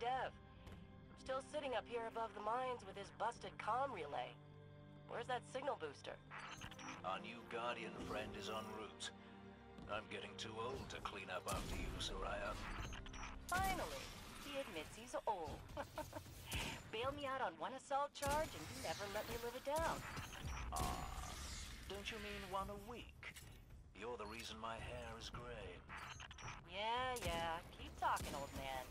Dev. Still sitting up here above the mines with his busted comm relay. Where's that signal booster? Our new Guardian friend is en route. I'm getting too old to clean up after you, Suraya. Finally, he admits he's old. Bail me out on one assault charge and you never let me live it down. Ah, don't you mean one a week? You're the reason my hair is gray. Yeah, yeah. Keep talking, old man.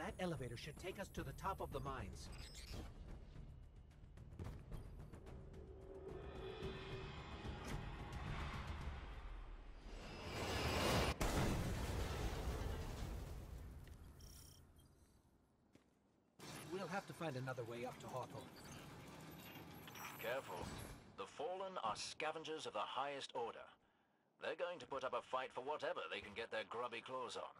That elevator should take us to the top of the mines. We'll have to find another way up to Hawthorne. Careful. The Fallen are scavengers of the highest order. They're going to put up a fight for whatever they can get their grubby claws on.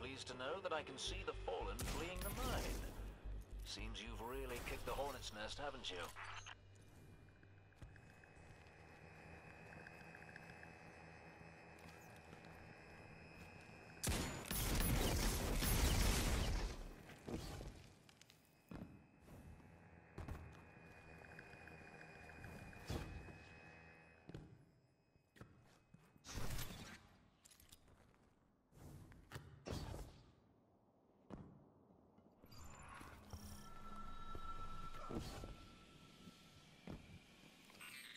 pleased to know that I can see the Fallen fleeing the mine. Seems you've really kicked the hornet's nest, haven't you?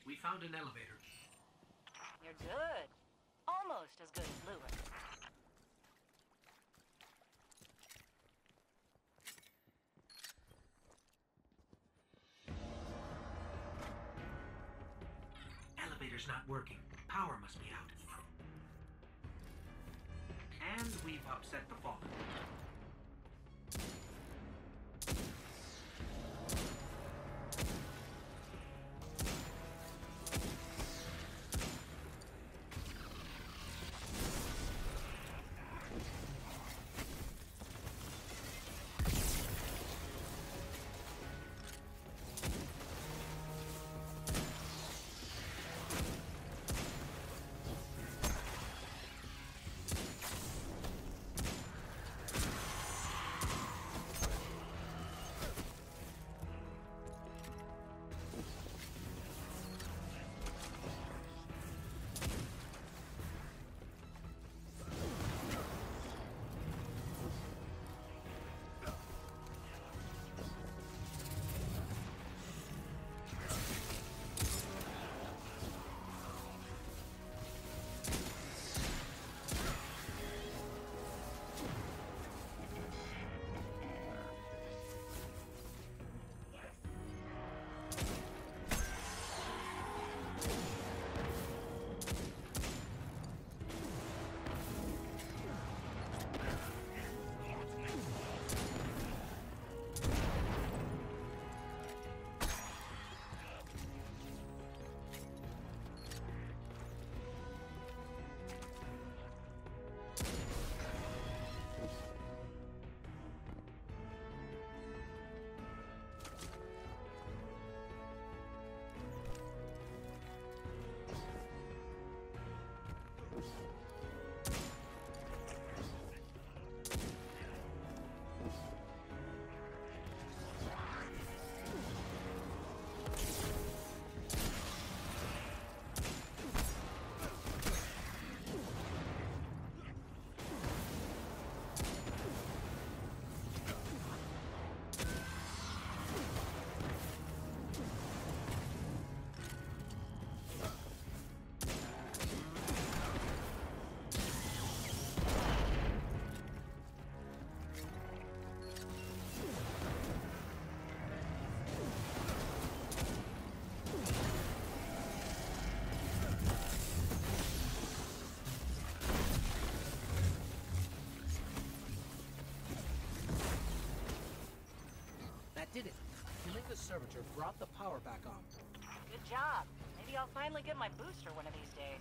We found an elevator. You're good. Almost as good as Louis. Elevator's not working. Power must be out. And we've upset the fallen. Servitor brought the power back on. Good job. Maybe I'll finally get my booster one of these days.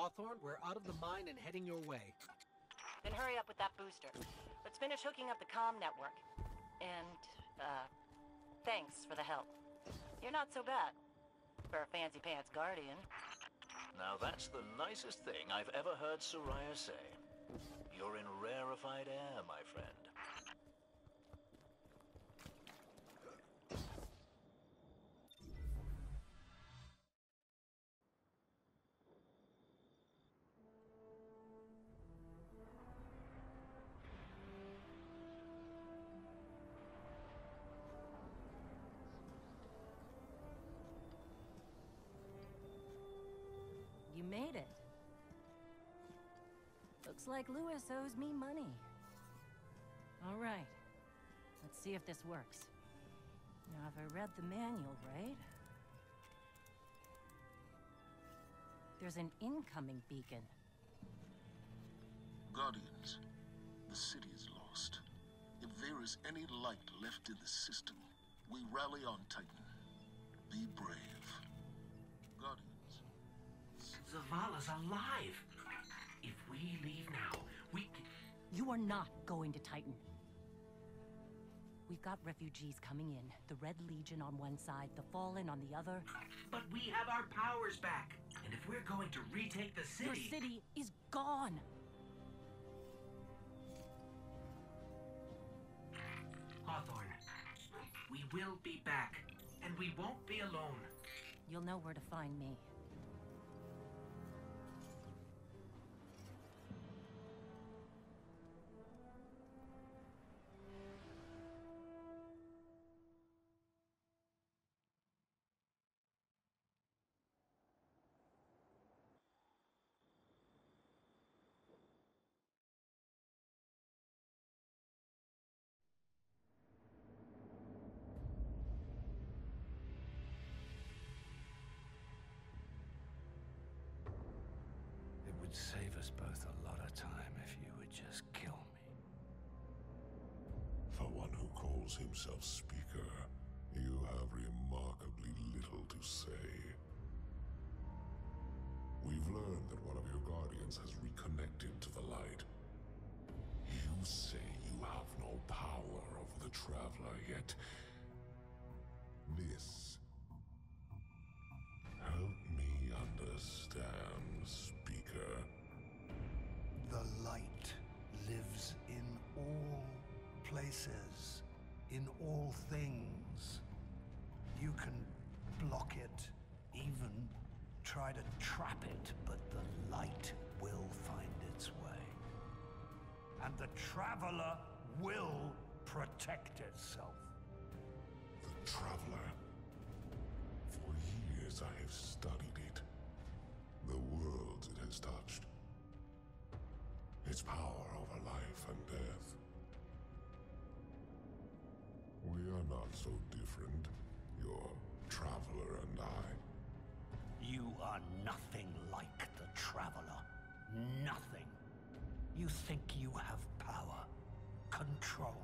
Hawthorne, we're out of the mine and heading your way. Then hurry up with that booster. Let's finish hooking up the comm network. And, uh, thanks for the help. You're not so bad. For a fancy pants guardian. Now that's the nicest thing I've ever heard Suraya say. You're in rarefied air, my friend. Looks like Louis owes me money. All right. Let's see if this works. Now, if I read the manual right... There's an incoming beacon. Guardians, the city is lost. If there is any light left in the system, we rally on Titan. Be brave. Guardians. Zavala's alive. You are not going to Titan. We've got refugees coming in. The Red Legion on one side, the Fallen on the other. But we have our powers back. And if we're going to retake the city... Your city... city is gone. Hawthorne, we will be back. And we won't be alone. You'll know where to find me. Calls himself Speaker, you have remarkably little to say. We've learned that one of your guardians has reconnected to the light. You say you have no power over the Traveler, yet... This... all things. You can block it, even try to trap it, but the light will find its way. And the Traveler will protect itself. The Traveler. For years I have studied it. The worlds it has touched. Its power over life and death. Not so different, your Traveler and I. You are nothing like the Traveler. Nothing. You think you have power, control.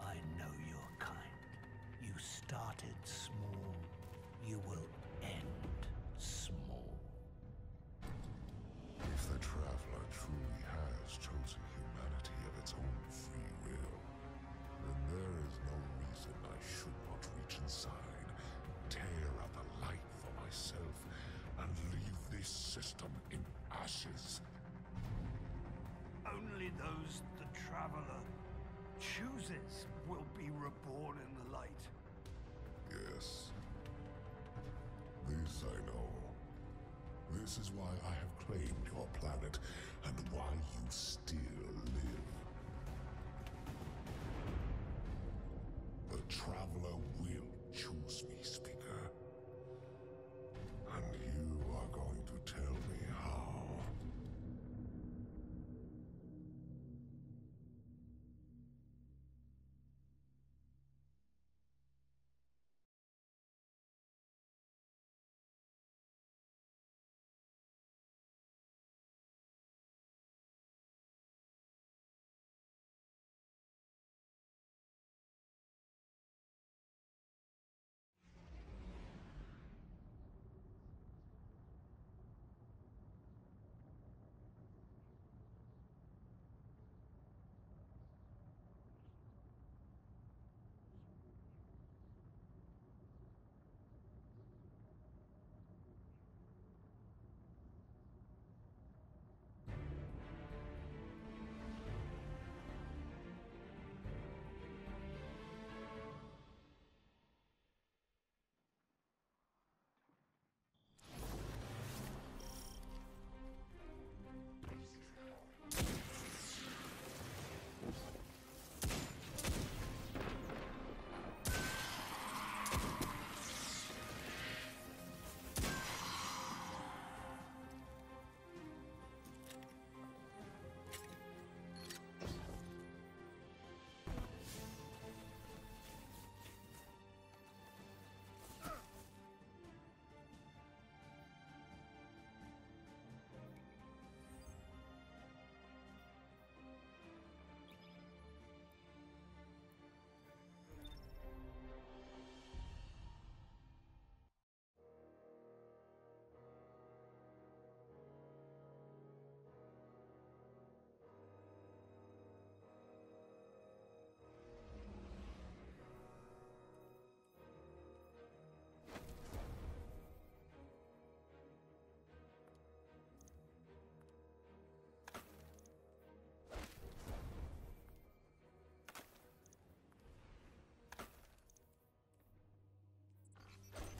I know your kind. You started small. You will Traveler chooses will be reborn in the light. Yes. This I know. This is why I have claimed your planet, and why you still live. The Traveler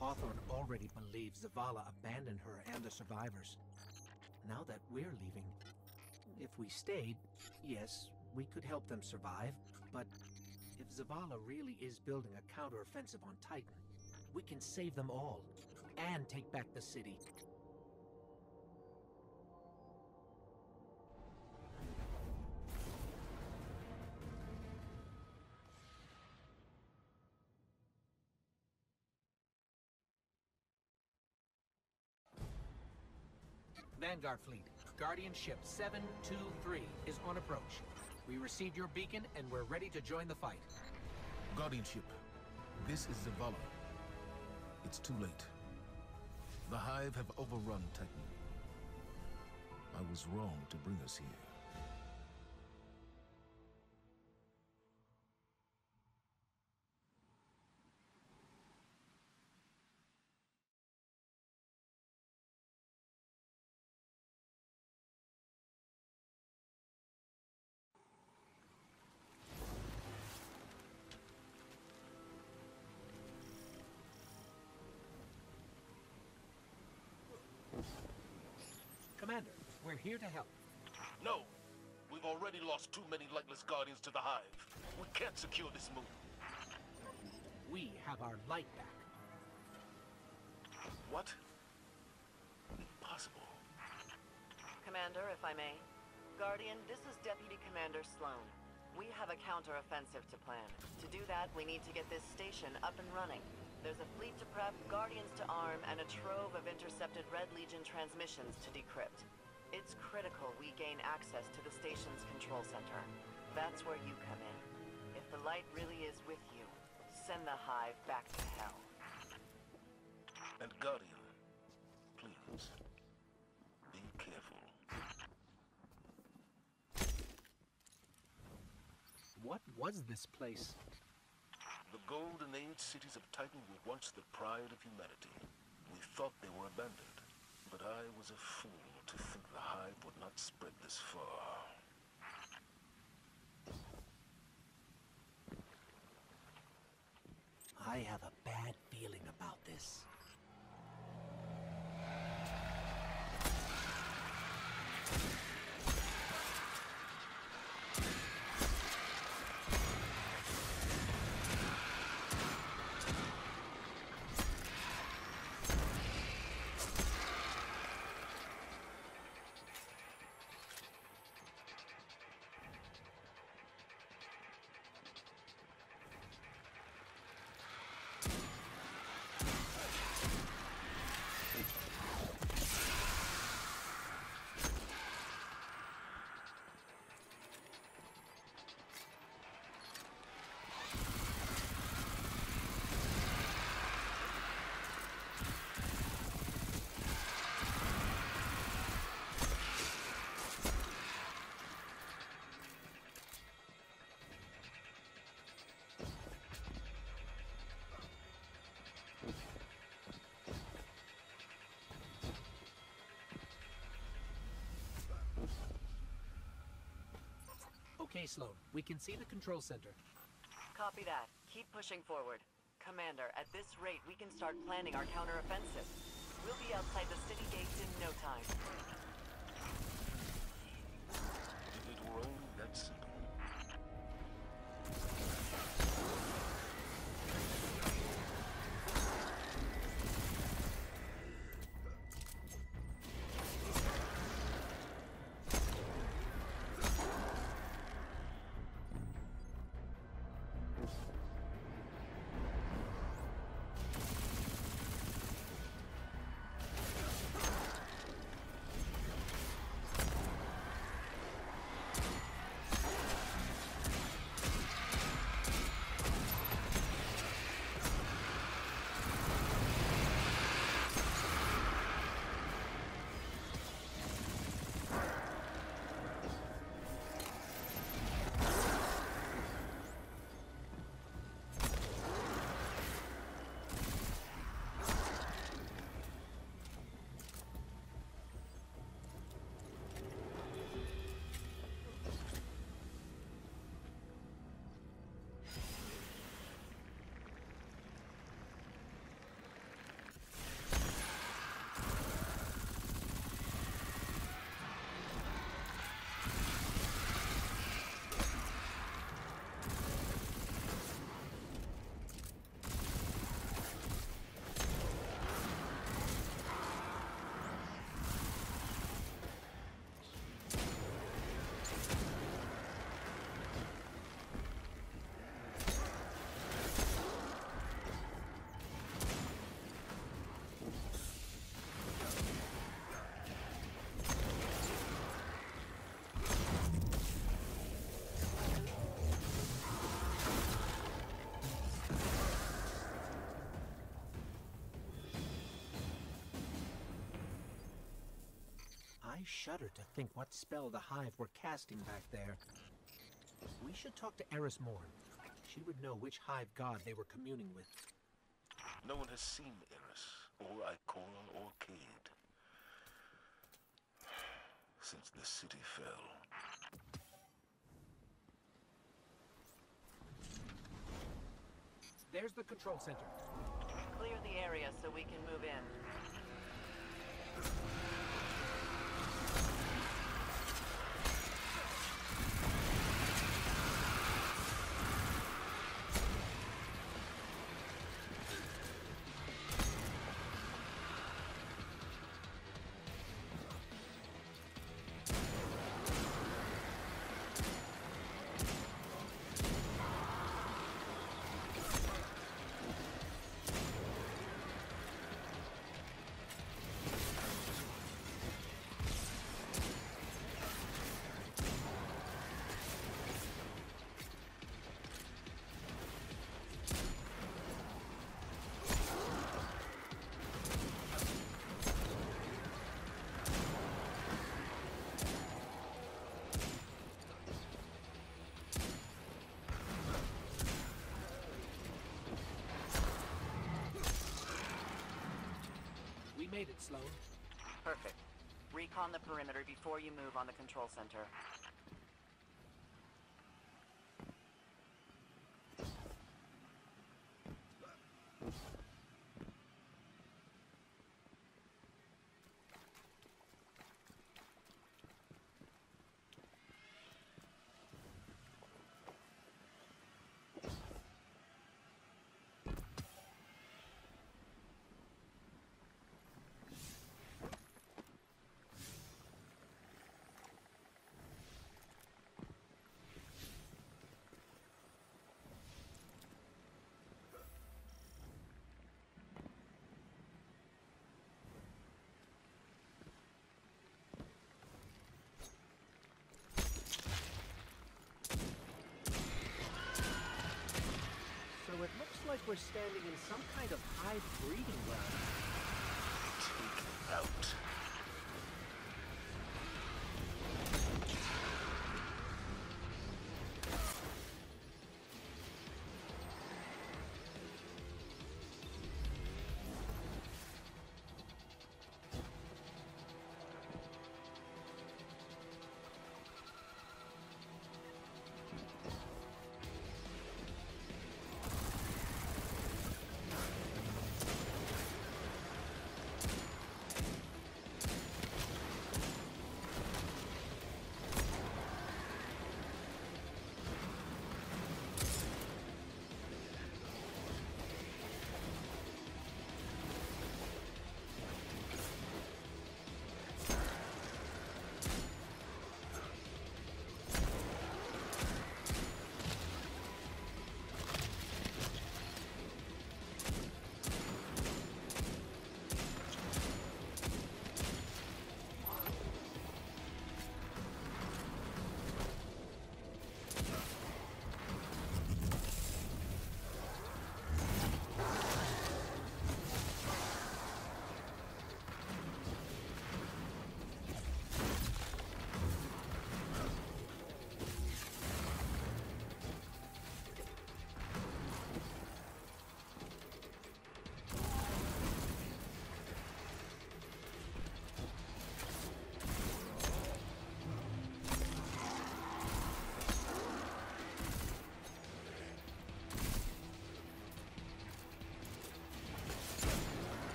Hawthorne already believes Zavala abandoned her and the survivors. Now that we're leaving, if we stayed, yes, we could help them survive, but if Zavala really is building a counteroffensive on Titan, we can save them all and take back the city. Vanguard Fleet, Guardian Ship 723 is on approach. We received your beacon and we're ready to join the fight. Guardian ship, this is Zavala. It's too late. The Hive have overrun Titan. I was wrong to bring us here. We're here to help. No! We've already lost too many lightless Guardians to the Hive. We can't secure this moon. We have our light back. What? Impossible. Commander, if I may. Guardian, this is Deputy Commander Sloan. We have a counter-offensive to plan. To do that, we need to get this station up and running. There's a fleet to prep, Guardians to arm, and a trove of intercepted Red Legion transmissions to decrypt. It's critical we gain access to the station's control center. That's where you come in. If the light really is with you, send the Hive back to hell. And Guardian, please, be careful. What was this place? The Golden Age cities of Titan were once the pride of humanity. We thought they were abandoned, but I was a fool think the Hive would not spread this far. I have a bad feeling about this. Sloan, we can see the control center. Copy that. Keep pushing forward. Commander, at this rate, we can start planning our counteroffensive. We'll be outside the city gates in no time. If it were only I shudder to think what spell the Hive were casting back there. We should talk to Eris Morn. She would know which Hive god they were communing with. No one has seen Eris, or Ikora, or Cayde. Since the city fell. There's the control center. Clear the area so we can move in. Made it, Sloan. Perfect. Recon the perimeter before you move on the control center. So it looks like we're standing in some kind of hive breeding ground. Take out.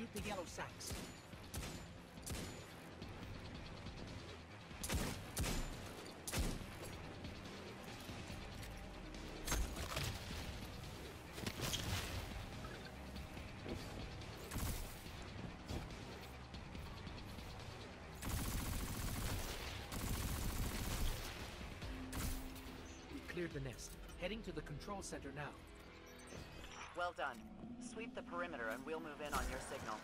Shoot the yellow sacks. We cleared the nest. Heading to the control center now. Well done. Sweep the perimeter and we'll move in on your signal.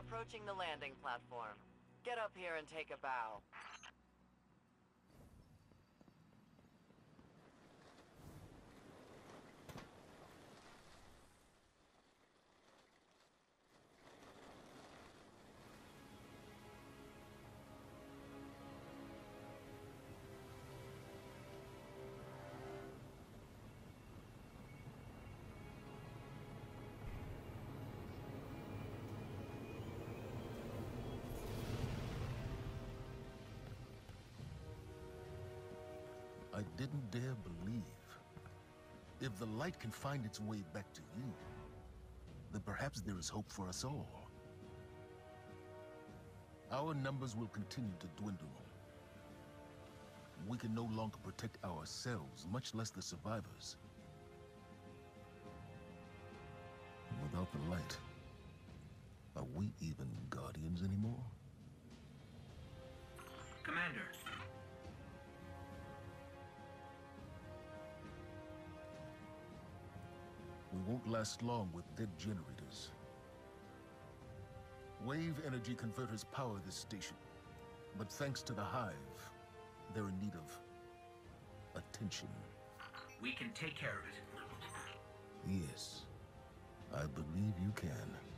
Approaching the landing platform. Get up here and take a bow. I didn't dare believe. If the light can find its way back to you, then perhaps there is hope for us all. Our numbers will continue to dwindle. We can no longer protect ourselves, much less the survivors. Without the light, are we even Guardians anymore? Commander, won't last long with dead generators. Wave energy converters power this station. But thanks to the Hive, they're in need of attention. we can take care of it. Yes, I believe you can.